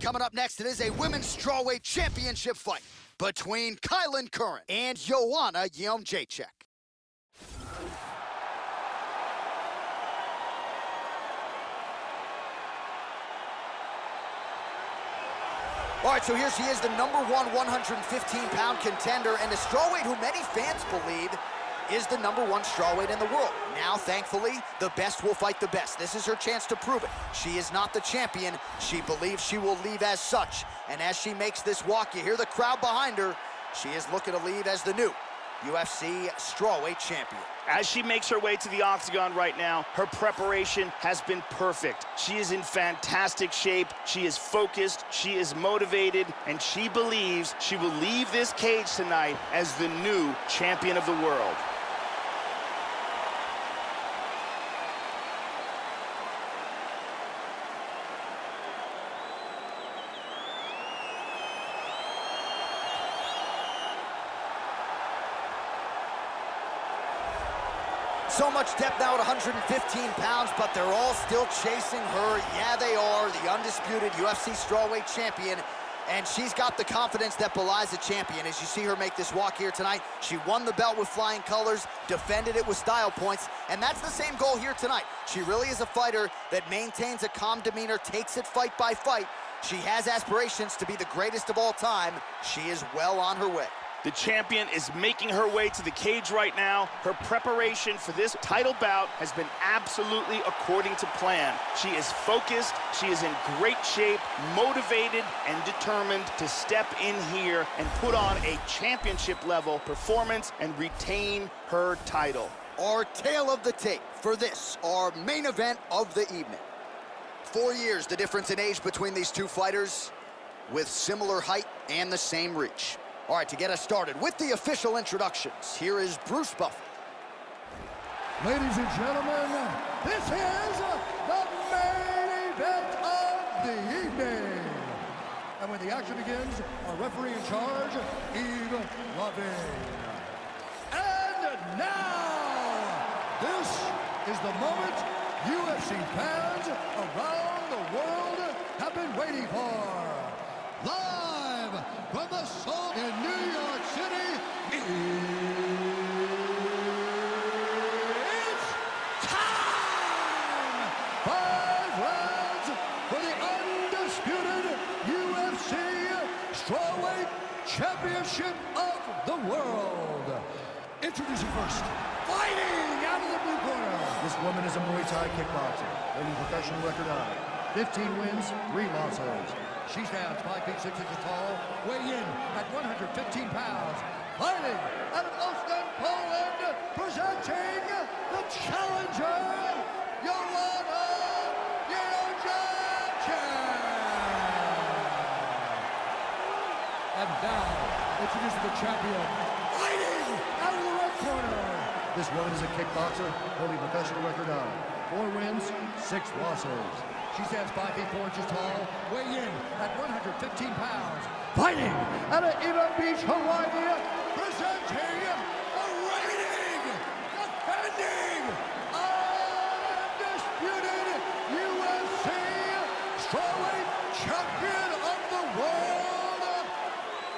coming up next, it is a women's strawweight championship fight between Kailin Curran and Joanna Jędrzejczyk. All right, so here she is, the number one 115-pound contender and a strawweight who many fans believe is the number one strawweight in the world. Now, thankfully, the best will fight the best. This is her chance to prove it. She is not the champion. She believes she will leave as such. And as she makes this walk, you hear the crowd behind her. She is looking to leave as the new UFC strawweight champion. As she makes her way to the octagon right now, her preparation has been perfect. She is in fantastic shape, she is focused, she is motivated, and she believes she will leave this cage tonight as the new champion of the world. So much depth now at 115 pounds, but they're all still chasing her. Yeah, they are, the undisputed UFC strawweight champion. And she's got the confidence that belies a champion. As you see her make this walk here tonight, she won the belt with flying colors, defended it with style points, and that's the same goal here tonight. She really is a fighter that maintains a calm demeanor, takes it fight by fight. She has aspirations to be the greatest of all time. She is well on her way. The champion is making her way to the cage right now. Her preparation for this title bout has been absolutely according to plan. She is focused, she is in great shape, motivated, and determined to step in here and put on a championship level performance and retain her title. Our tale of the tape for this, our main event of the evening. Four years, the difference in age between these two fighters with similar height and the same reach. All right, to get us started with the official introductions, here is Bruce Buffer. Ladies and gentlemen, this is the main event of the evening. And when the action begins, our referee in charge, Yves Lavigne. And now, this is the moment UFC fans around the world have been waiting for. From the soul in New York City, it's time! Five rounds for the undisputed UFC Strawweight Championship of the World. Introducing first, fighting out of the blue corner. This woman is a Muay Thai kickboxer, holding professional record on 15 wins, 3 losses. She stands 5 feet 6 inches tall, weighing in at 115 pounds. Fighting out of Olsztyn, Poland, presenting the challenger, Joanna Jędrzejczyk. And now, introducing the champion, fighting out of the red corner. This woman is a kickboxer, holding professional record on 4 wins, 6 losses. She stands 5 feet 4 inches tall, weighing in at 115 pounds. Fighting out of Ewa Beach, Hawaii, presenting the reigning, defending, undisputed UFC strawweight champion of the world,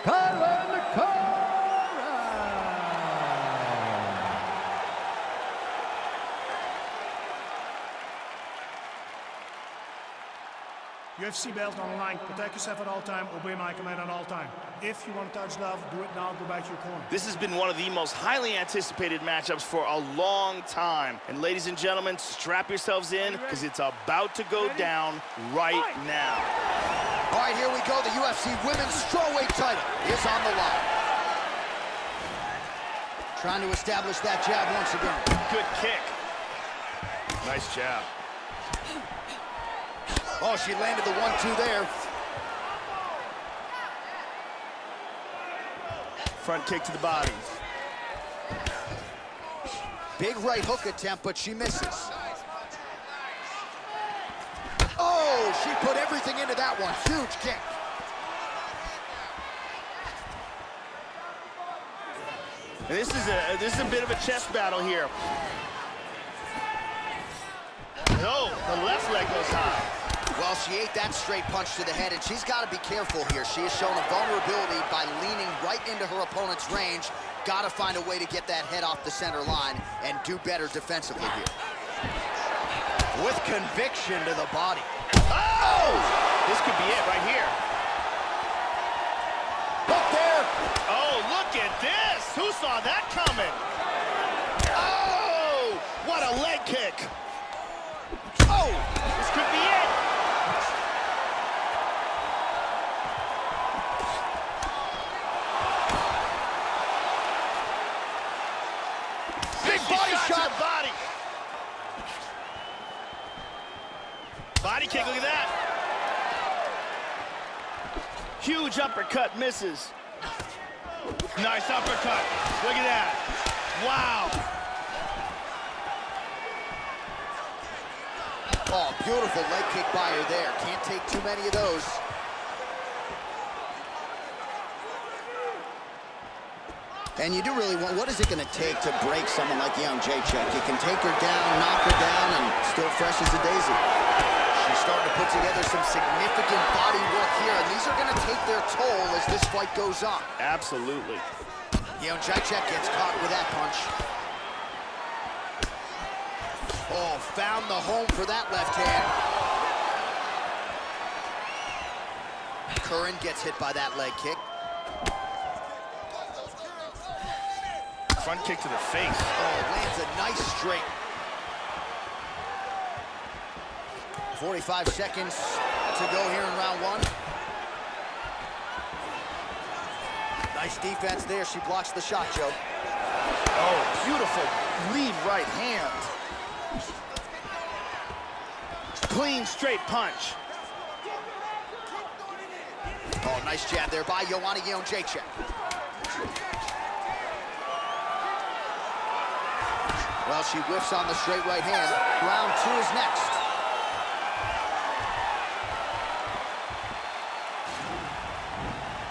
Kailin Curran. UFC belt online. Protect yourself at all time. Obey my command at all time. If you want to touch love, do it now. Go back to your corner. This has been one of the most highly anticipated matchups for a long time. And ladies and gentlemen, strap yourselves in because it's about to go down right now. All right, here we go. The UFC Women's Strawweight title is on the line. Trying to establish that jab once again. Good kick. Nice jab. Oh, she landed the one-two there. Front kick to the body. Big right hook attempt, but she misses. Oh, she put everything into that one. Huge kick. This is a this is a bit of a chest battle here. Oh, the left leg goes high. Well, she ate that straight punch to the head, and she's got to be careful here. She has shown a vulnerability by leaning right into her opponent's range. Got to find a way to get that head off the center line and do better defensively here. With conviction to the body. Oh! This could be it right here. Look there. Oh, look at this! Who saw that coming? Oh! What a leg kick! Uppercut misses. Nice uppercut. Look at that. Wow. Oh, beautiful leg kick by her there. Can't take too many of those. And you do really want, what is it going to take to break someone like Jędrzejczyk? You can take her down, knock her down, and still fresh as a daisy. Starting to put together some significant body work here, and these are going to take their toll as this fight goes on. Absolutely. Jędrzejczyk gets caught with that punch. Oh, found the home for that left hand. Curran gets hit by that leg kick. Front kick to the face. Oh, lands a nice straight. 45 seconds to go here in round one. Nice defense there. She blocks the shot, Joe. Oh, beautiful lead right hand. Clean, straight punch. Oh, nice jab there by Joanna Jędrzejczyk. Well, she whiffs on the straight right hand. Round two is next.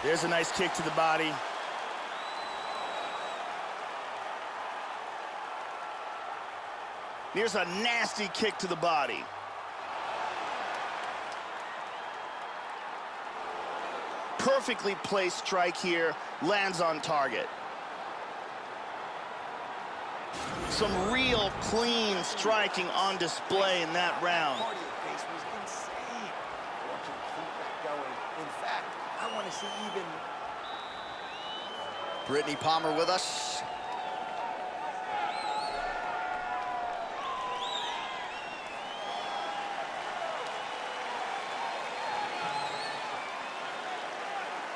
There's a nice kick to the body. Here's a nasty kick to the body. Perfectly placed strike here, lands on target. Some real clean striking on display in that round. cardio pace was insane. I want you to keep that going. In fact, I want to see even Brittany Palmer with us.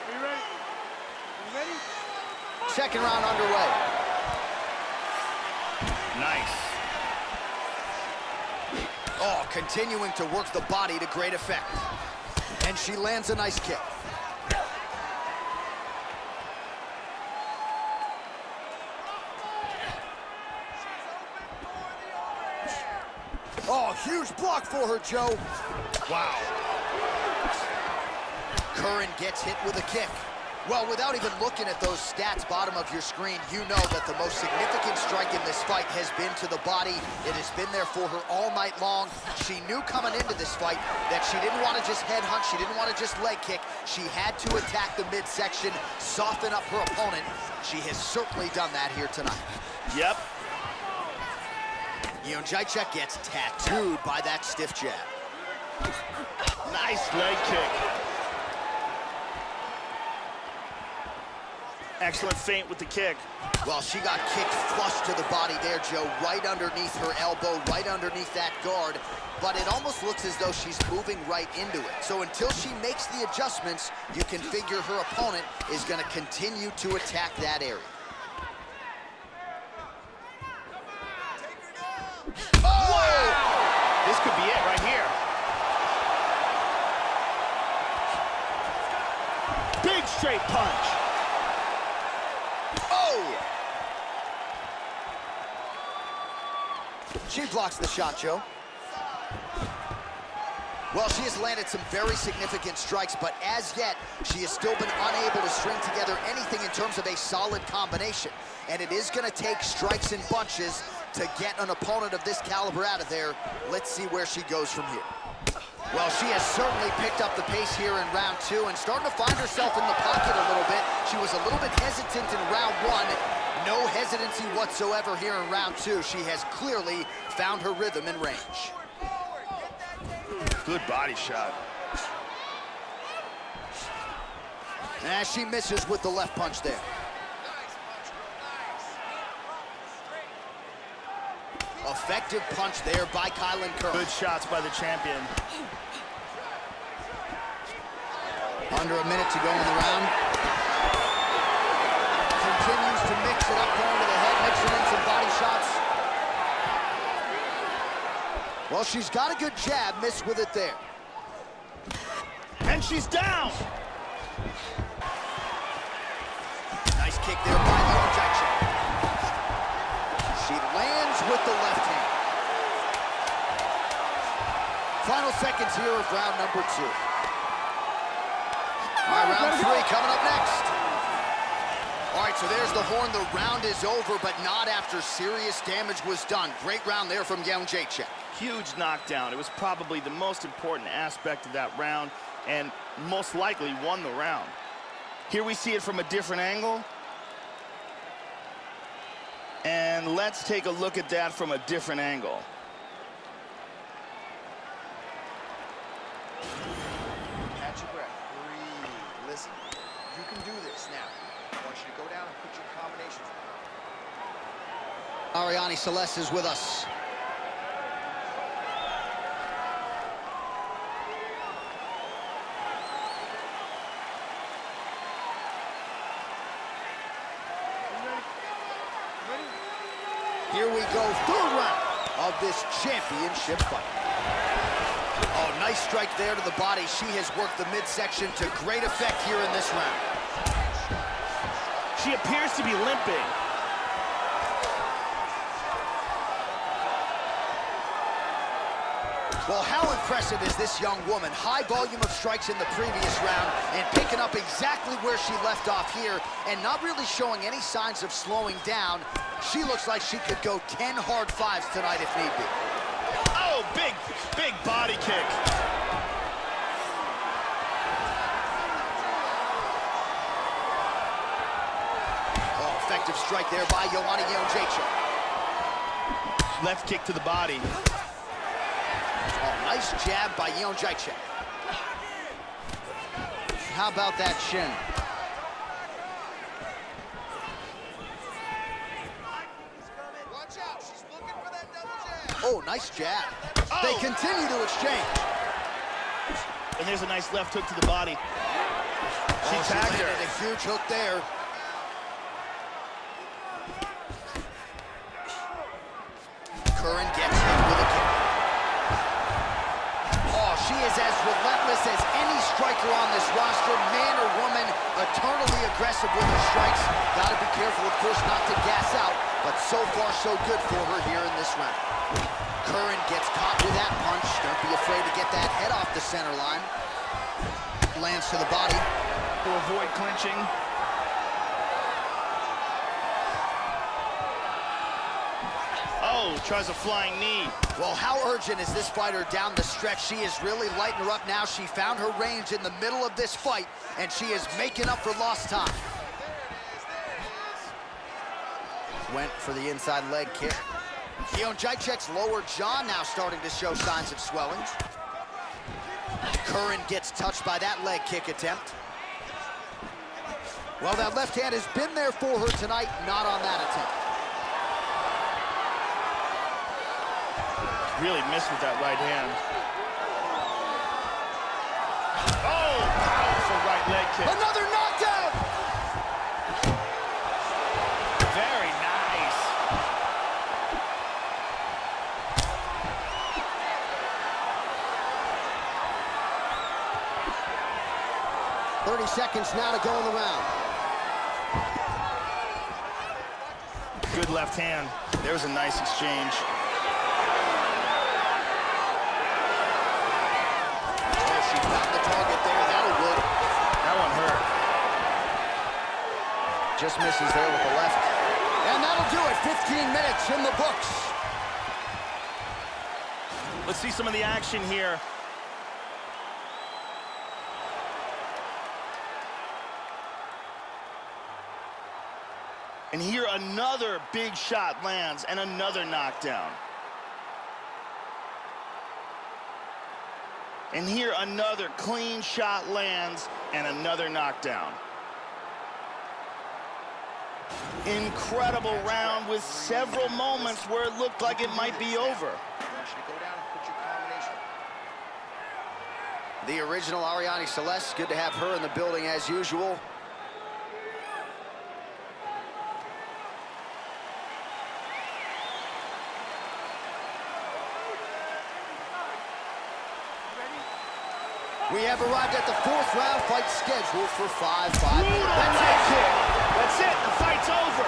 Are you ready? Are you ready? Second round underway. Nice. Oh, continuing to work the body to great effect. And she lands a nice kick. Oh, huge block for her, Joe. Wow. Curran gets hit with a kick. Well, without even looking at those stats bottom of your screen, you know that the most significant strike in this fight has been to the body. It has been there for her all night long. She knew coming into this fight that she didn't want to just headhunt, she didn't want to just leg kick. She had to attack the midsection, soften up her opponent. She has certainly done that here tonight. Yep. Jędrzejczyk gets tattooed by that stiff jab. Nice leg kick. Excellent feint with the kick. Well, she got kicked flush to the body there, Joe, right underneath her elbow, right underneath that guard. But it almost looks as though she's moving right into it. So until she makes the adjustments, you can figure her opponent is going to continue to attack that area. Whoa! This could be it right here. Big straight punch. Oh! She blocks the shot, Joe. Well, she has landed some very significant strikes, but as yet, she has still been unable to string together anything in terms of a solid combination. And it is going to take strikes in bunches to get an opponent of this caliber out of there. Let's see where she goes from here. Well, she has certainly picked up the pace here in round two and starting to find herself in the pocket a little bit. She was a little bit hesitant in round one. No hesitancy whatsoever here in round two. She has clearly found her rhythm and range. Good body shot. And she misses with the left punch there. Effective punch there by Kailin Curran. Good shots by the champion. Under a minute to go in the round. Continues to mix it up, going to the head, mixing in some body shots. Well, she's got a good jab, missed with it there. And she's down. Nice kick there with the left hand. Final seconds here of round number two. All right, round three coming up next. All right, so there's the horn. The round is over, but not after serious damage was done. Great round there from Jędrzejczyk. Huge knockdown. It was probably the most important aspect of that round and most likely won the round. Here we see it from a different angle. And let's take a look at that from a different angle. Catch your breath. Breathe. Listen. You can do this now. I want you to go down and put your combinations. Arianny Celeste is with us. We go, third round of this championship fight. Oh, nice strike there to the body. She has worked the midsection to great effect here in this round. She appears to be limping. Well, how impressive is this young woman? High volume of strikes in the previous round and picking up exactly where she left off here and not really showing any signs of slowing down. She looks like she could go 10 hard fives tonight if need be. Oh, big, big body kick. Oh, effective strike there by Joanna Jędrzejczyk. Left kick to the body. Oh, nice jab by Jędrzejczyk. How about that shin? Oh, nice jab. They Oh. continue to exchange. And there's a nice left hook to the body. She Oh, tagged her. a huge hook there. Curran gets hit with a kick. Oh, she is as relentless as any striker on this roster, man or woman, eternally aggressive with her strikes. Got to be careful, of course, not to gas out, but so far so good for her here in this round. Curran gets caught with that punch. Don't be afraid to get that head off the center line. Lands to the body. To avoid clinching. Oh, tries a flying knee. Well, how urgent is this fighter down the stretch? She is really lighting her up now. She found her range in the middle of this fight, and she is making up for lost time. Went for the inside leg kick. Jędrzejczyk's lower jaw now starting to show signs of swelling. Curran gets touched by that leg kick attempt. Well, that left hand has been there for her tonight, not on that attempt. Really missed with that right hand. Oh, powerful right leg kick. Another knockdown! Seconds now to go in the round. Good left hand. There's a nice exchange. Oh, she found the target there. That'll wood. That one hurt. Just misses there with the left. And that'll do it. 15 minutes in the books. Let's see some of the action here. And here another big shot lands and another knockdown. And here another clean shot lands and another knockdown. Incredible round with several moments where it looked like it might be over. The original Arianny Celeste, good to have her in the building as usual. We have arrived at the fourth round fight scheduled for 5-5. Brutal That's it. kick. That's it. The fight's over.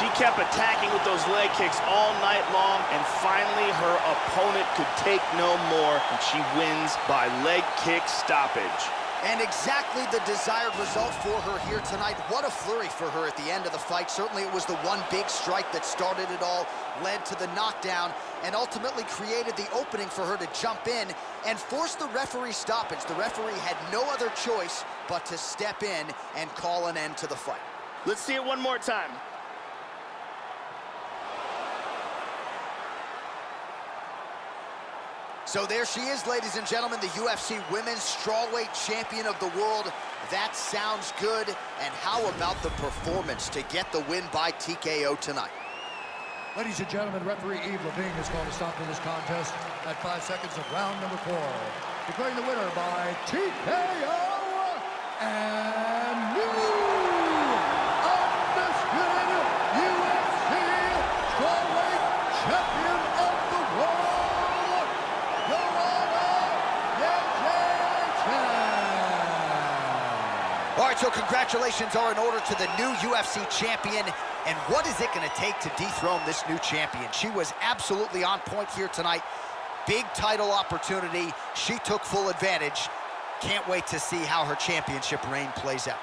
She kept attacking with those leg kicks all night long, and finally her opponent could take no more, and she wins by leg kick stoppage. And exactly the desired result for her here tonight. What a flurry for her at the end of the fight. Certainly it was the one big strike that started it all, led to the knockdown, and ultimately created the opening for her to jump in and force the referee stoppage. The referee had no other choice but to step in and call an end to the fight. Let's see it one more time. So there she is, ladies and gentlemen, the UFC Women's Strawweight Champion of the World. That sounds good. And how about the performance to get the win by TKO tonight? Ladies and gentlemen, referee Yves Lavigne has called a stop to this contest at five seconds of round number four. Declaring the winner by TKO and new undisputed UFC strawweight champion of the world, Joanna Jędrzejczyk. All right, congratulations are in order to the new UFC champion. And what is it going to take to dethrone this new champion? She was absolutely on point here tonight. Big title opportunity. She took full advantage. Can't wait to see how her championship reign plays out.